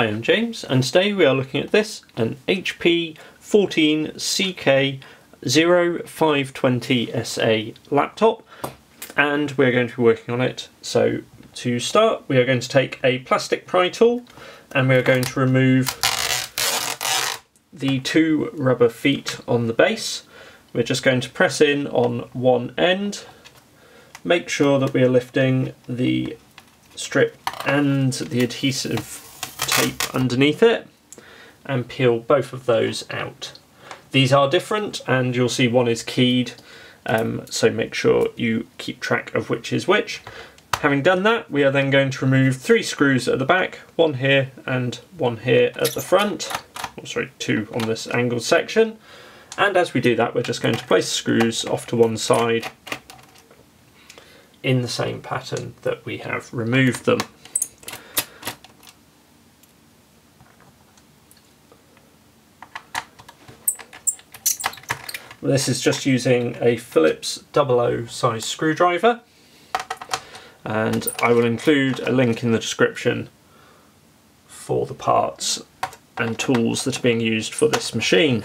I am James and today we are looking at this, an HP 14CK0520SA laptop and we're going to be working on it. So to start we are going to take a plastic pry tool and we are going to remove the two rubber feet on the base. We're just going to press in on one end, make sure that we are lifting the strip and the adhesive tape underneath it and peel both of those out. These are different and you'll see one is keyed um, so make sure you keep track of which is which. Having done that we are then going to remove three screws at the back, one here and one here at the front, oh, sorry two on this angled section and as we do that we're just going to place screws off to one side in the same pattern that we have removed them. This is just using a Phillips 00 size screwdriver and I will include a link in the description for the parts and tools that are being used for this machine.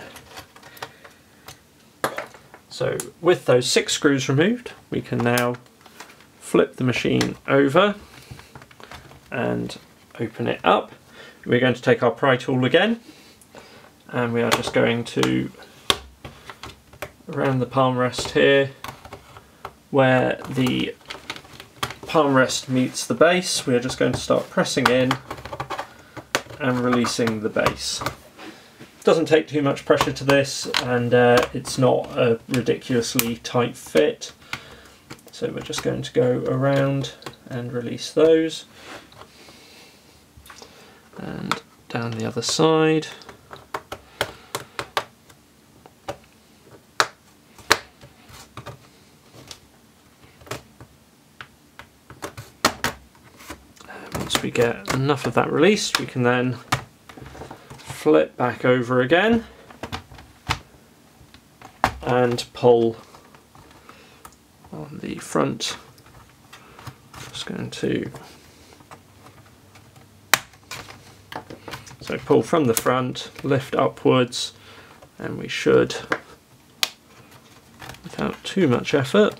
So with those six screws removed we can now flip the machine over and open it up. We're going to take our pry tool again and we are just going to around the palm rest here where the palm rest meets the base. We're just going to start pressing in and releasing the base. Doesn't take too much pressure to this and uh, it's not a ridiculously tight fit. So we're just going to go around and release those. And down the other side once we get enough of that released we can then flip back over again and pull on the front. Just going to so pull from the front lift upwards and we should without too much effort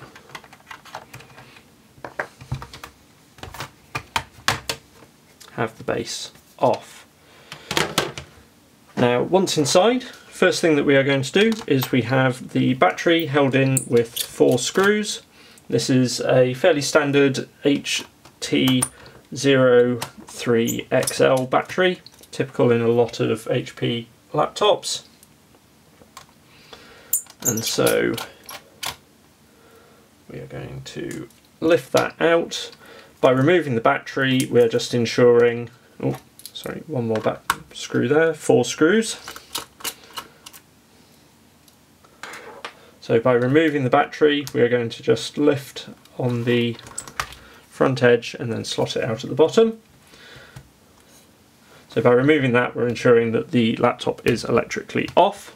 have the base off. Now once inside, first thing that we are going to do is we have the battery held in with four screws. This is a fairly standard HT03XL battery, typical in a lot of HP laptops. And so we are going to lift that out by removing the battery, we're just ensuring, oh, sorry, one more back screw there, four screws. So by removing the battery, we are going to just lift on the front edge and then slot it out at the bottom. So by removing that, we're ensuring that the laptop is electrically off.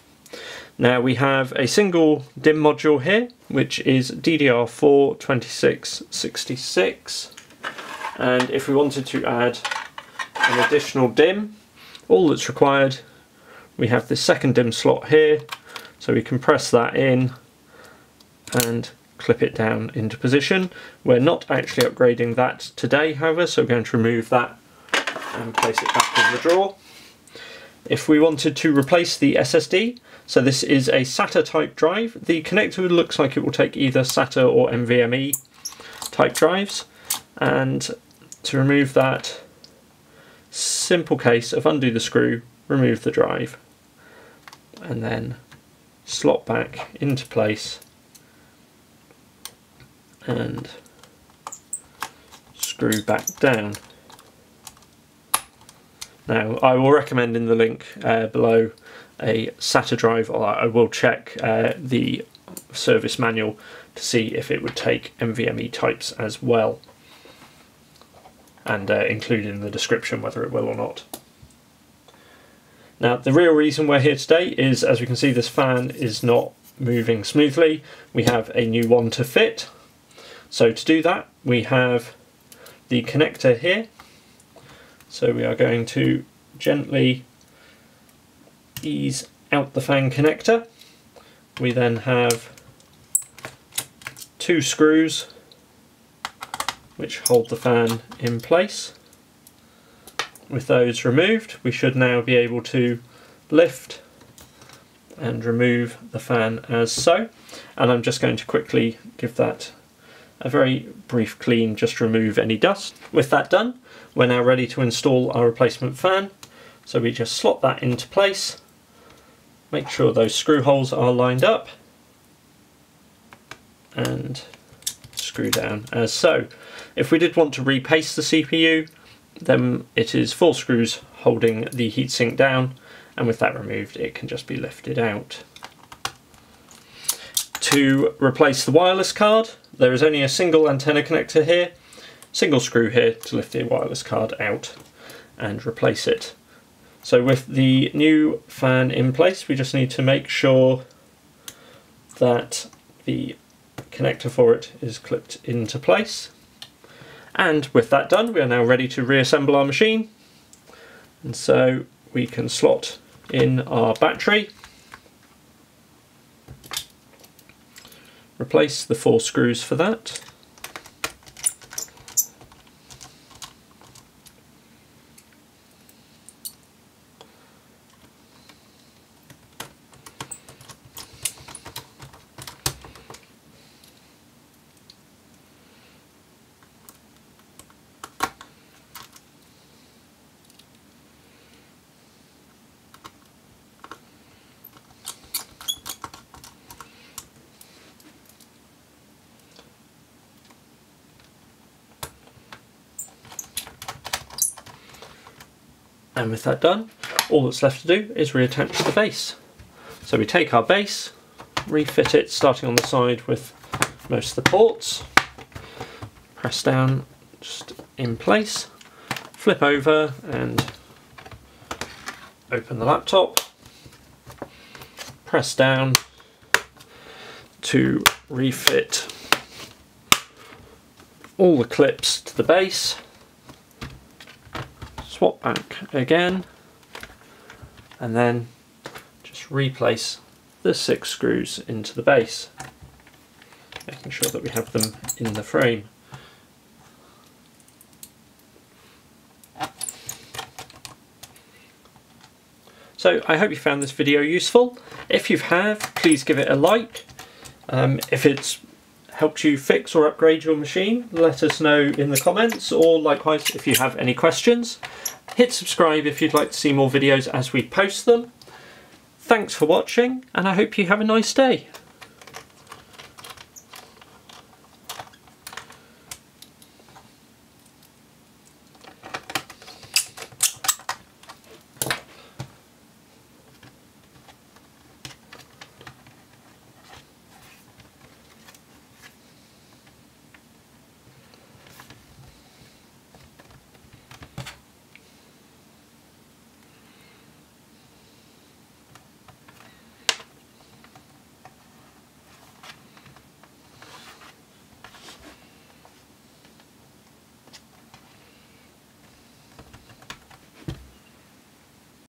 Now we have a single DIMM module here, which is DDR4 2666 and if we wanted to add an additional DIMM all that's required we have this second DIMM slot here so we can press that in and clip it down into position. We're not actually upgrading that today however so we're going to remove that and place it back in the drawer. If we wanted to replace the SSD, so this is a SATA type drive, the connector looks like it will take either SATA or NVMe type drives and to remove that simple case of undo the screw, remove the drive and then slot back into place and screw back down. Now I will recommend in the link uh, below a SATA drive or I will check uh, the service manual to see if it would take NVMe types as well and uh, include in the description whether it will or not. Now the real reason we're here today is as we can see this fan is not moving smoothly. We have a new one to fit. So to do that we have the connector here. So we are going to gently ease out the fan connector. We then have two screws which hold the fan in place. With those removed we should now be able to lift and remove the fan as so and I'm just going to quickly give that a very brief clean just remove any dust. With that done we're now ready to install our replacement fan so we just slot that into place make sure those screw holes are lined up and screw down as so. If we did want to repaste the CPU then it is four screws holding the heatsink down and with that removed it can just be lifted out. To replace the wireless card there is only a single antenna connector here, single screw here to lift the wireless card out and replace it. So with the new fan in place we just need to make sure that the connector for it is clipped into place. And with that done we are now ready to reassemble our machine. And so we can slot in our battery, replace the four screws for that, And with that done, all that's left to do is reattach the base. So we take our base, refit it starting on the side with most of the ports, press down just in place, flip over and open the laptop, press down to refit all the clips to the base swap back again and then just replace the six screws into the base making sure that we have them in the frame. So I hope you found this video useful. If you have, please give it a like. Um, if it's helped you fix or upgrade your machine, let us know in the comments or likewise if you have any questions. Hit subscribe if you'd like to see more videos as we post them. Thanks for watching and I hope you have a nice day.